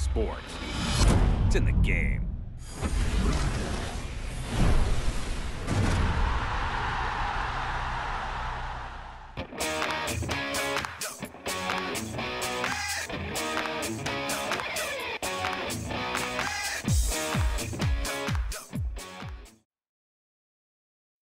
sports. It's in the game.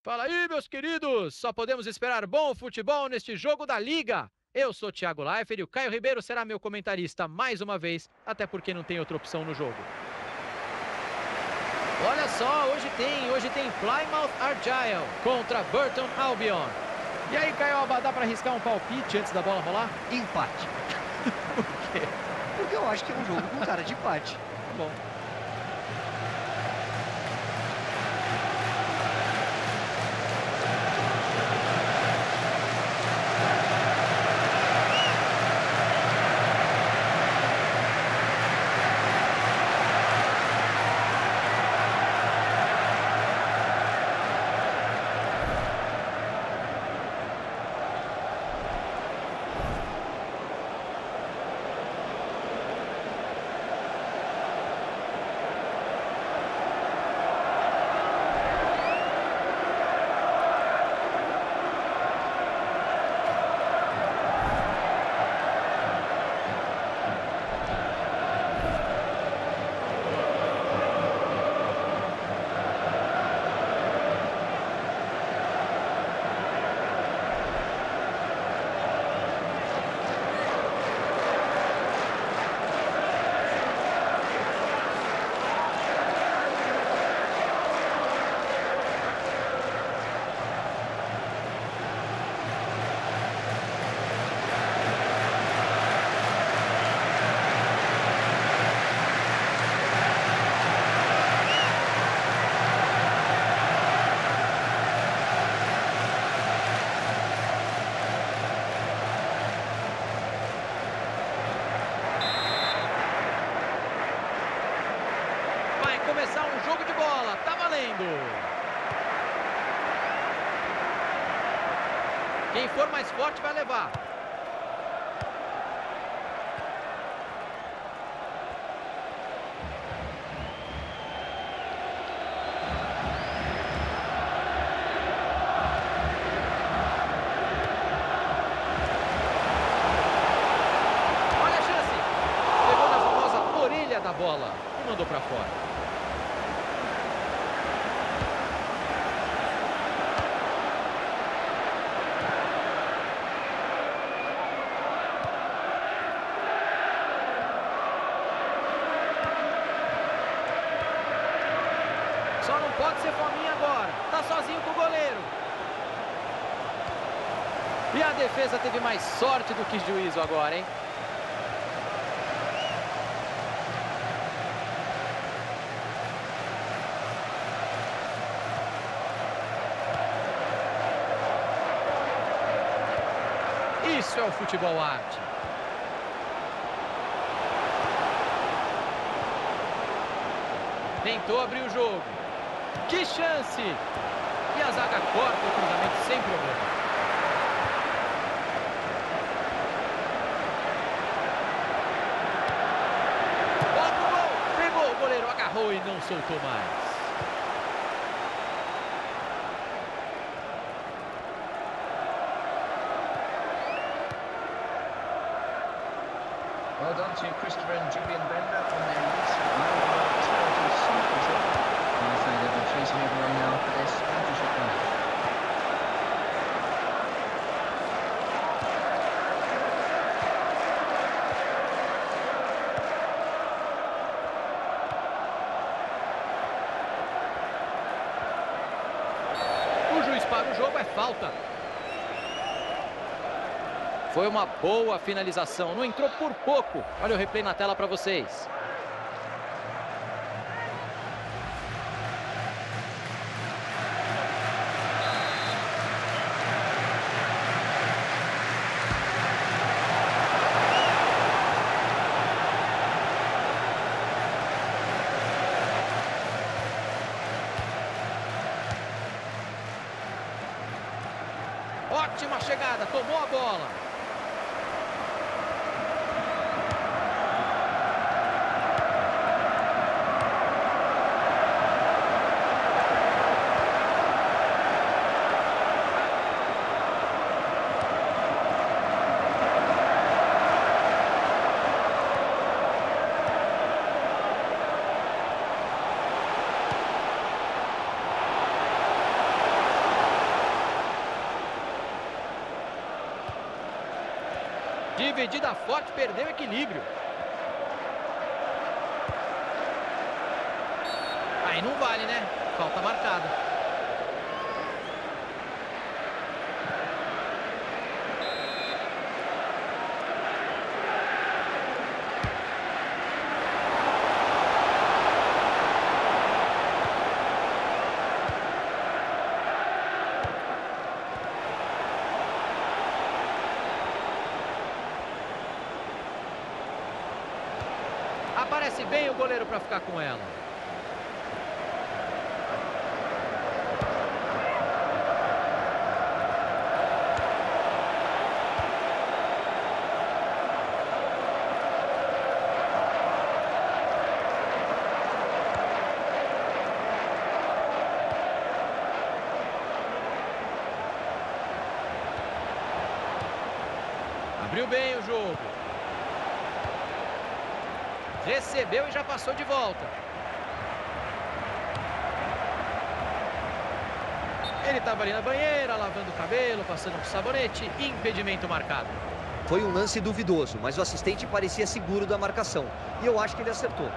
Fala aí, meus queridos! Só podemos esperar bom futebol neste jogo da Liga. Eu sou Thiago Leifert e o Caio Ribeiro será meu comentarista mais uma vez, até porque não tem outra opção no jogo. Olha só, hoje tem, hoje tem Plymouth Argyle contra Burton Albion. E aí, Caio Alba, dá para arriscar um palpite antes da bola rolar? Empate. Por quê? Porque eu acho que é um jogo com cara de empate. Tá bom. Vai começar um jogo de bola, tá valendo! Quem for mais forte vai levar. Olha a chance! Pegou na famosa orelha da bola e mandou pra fora. Só não pode ser fominha agora. Tá sozinho com o goleiro. E a defesa teve mais sorte do que juízo agora, hein? Isso é o futebol arte. Tentou abrir o jogo. Que chance! E a zaga corta o cruzamento sem problema. Souto mais. Well done to Christopher and Julian Bender on their release. No, I'm terribly And I say they've been chasing everyone now for this. Falta. Foi uma boa finalização, não entrou por pouco. Olha o replay na tela para vocês. Ótima chegada, tomou a bola. Dividida forte, perdeu o equilíbrio. Aí não vale, né? Falta marcada. Aparece bem o goleiro para ficar com ela. Abriu bem o jogo. Recebeu e já passou de volta. Ele estava ali na banheira, lavando o cabelo, passando um sabonete. Impedimento marcado. Foi um lance duvidoso, mas o assistente parecia seguro da marcação. E eu acho que ele acertou.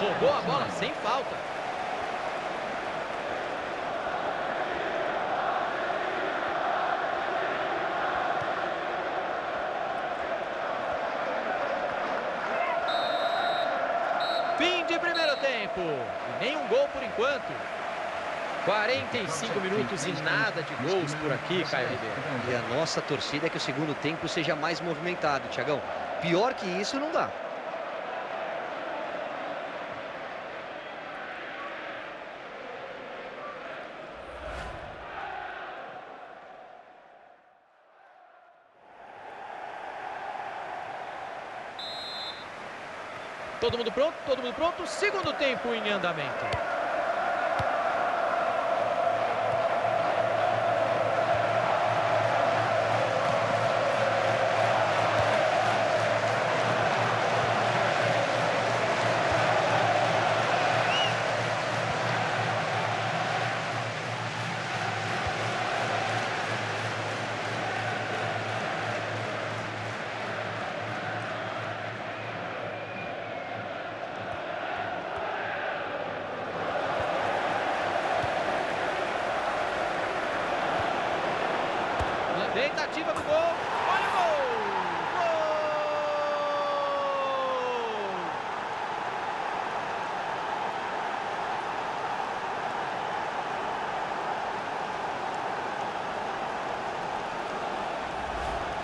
Roubou a bola sem falta. Fim de primeiro tempo. E nem um gol por enquanto. 45 minutos e nada de gols por aqui, Caio Ribeiro. E a nossa torcida é que o segundo tempo seja mais movimentado, Tiagão. Pior que isso não dá. Todo mundo pronto? Todo mundo pronto? Segundo tempo em andamento. Tentativa do gol. Olha o gol! Gol!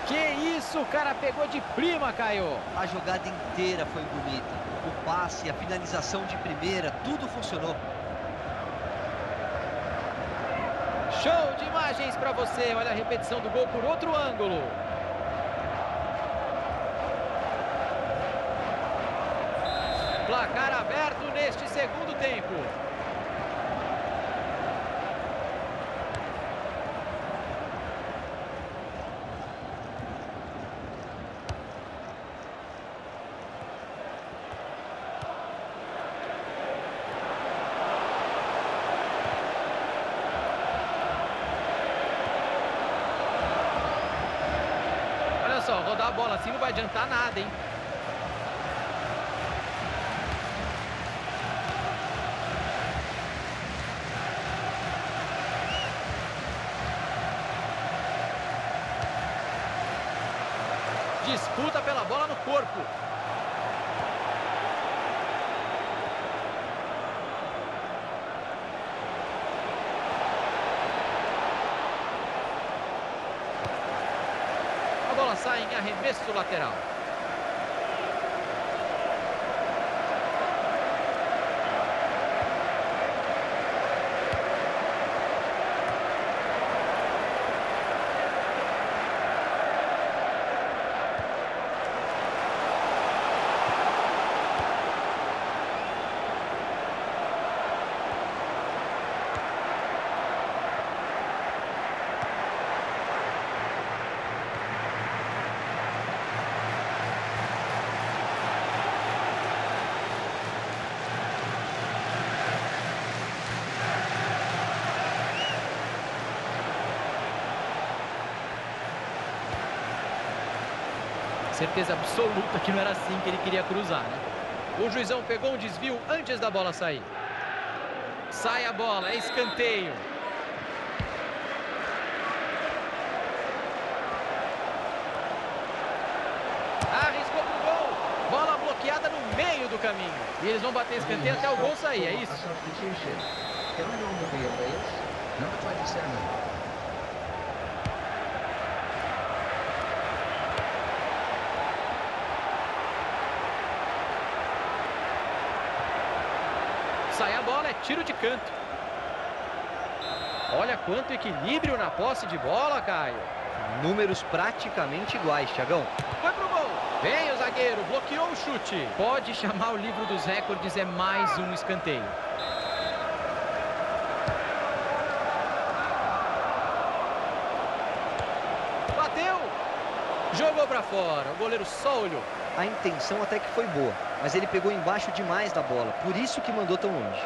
Que isso, o cara pegou de prima, Caio. A jogada inteira foi bonita. O passe, a finalização de primeira, tudo funcionou. Show de imagens para você. Olha a repetição do gol por outro ângulo. Placar aberto neste segundo tempo. Rodar a bola assim não vai adiantar nada, hein? Disputa pela bola no corpo. Bola sai em arremesso lateral. Certeza absoluta que não era assim que ele queria cruzar, né? O juizão pegou um desvio antes da bola sair. Sai a bola, é escanteio. Arriscou pro gol. Bola bloqueada no meio do caminho. E eles vão bater escanteio até o gol sair, é isso? Sai a bola, é tiro de canto. Olha quanto equilíbrio na posse de bola, Caio. Números praticamente iguais, Thiagão. Foi pro gol. Vem o zagueiro, bloqueou o chute. Pode chamar o livro dos recordes, é mais um escanteio. Bateu. Jogou pra fora. O goleiro só olhou. A intenção até que foi boa, mas ele pegou embaixo demais da bola, por isso que mandou tão longe.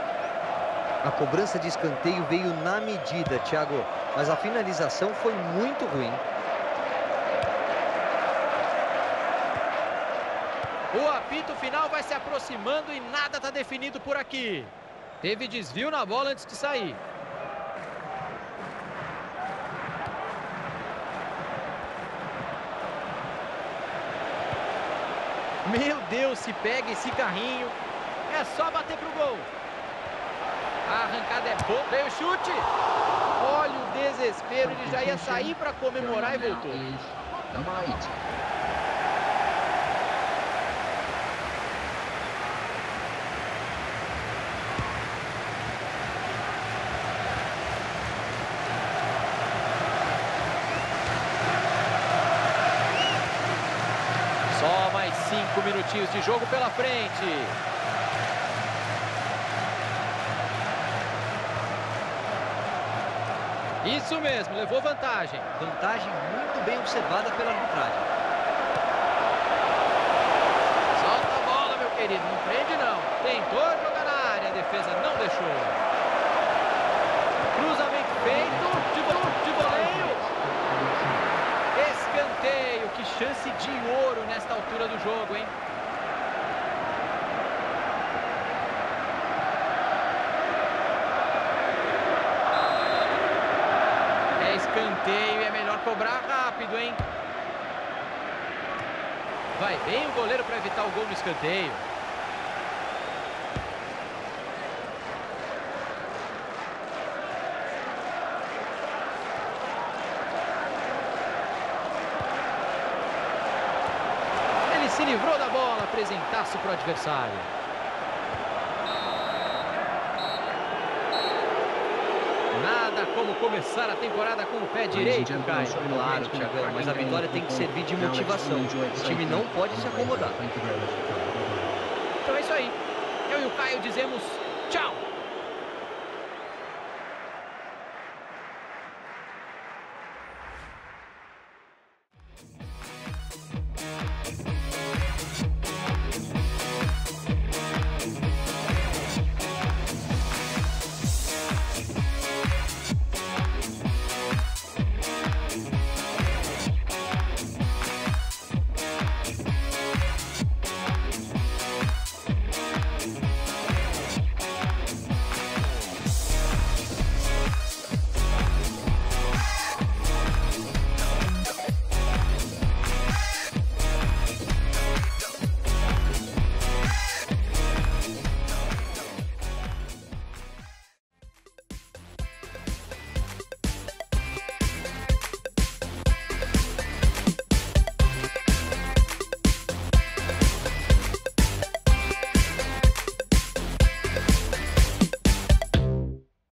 A cobrança de escanteio veio na medida, Thiago, mas a finalização foi muito ruim. O apito final vai se aproximando e nada está definido por aqui. Teve desvio na bola antes de sair. Meu Deus, se pega esse carrinho. É só bater pro gol. A arrancada é boa. Veio o chute. Olha o desespero. Ele já ia sair para comemorar e voltou. Cinco minutinhos de jogo pela frente. Isso mesmo, levou vantagem. Vantagem muito bem observada pela arbitragem. Solta a bola, meu querido. Não prende, não. Tentou jogar na área. A defesa não deixou. Cruzamento feito. Chance de ouro nesta altura do jogo, hein? É escanteio e é melhor cobrar rápido, hein? Vai bem o goleiro para evitar o gol no escanteio. Se livrou da bola, apresentasse para o adversário. Nada como começar a temporada com o pé direito, Caio. Claro, Thiagão, mas a vitória tem que servir de motivação. O time não pode se acomodar. Então é isso aí. Eu e o Caio dizemos tchau.